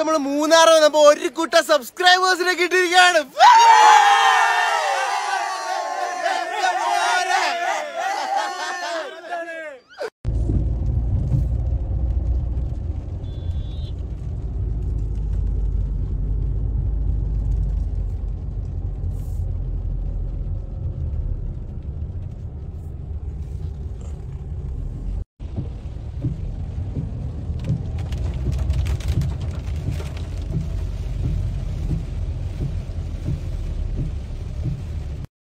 നമ്മൾ മൂന്നാർ വന്നപ്പോ ഒരു കൂട്ടം സബ്സ്ക്രൈബേഴ്സിനെ കിട്ടിയിരിക്കുകയാണ്.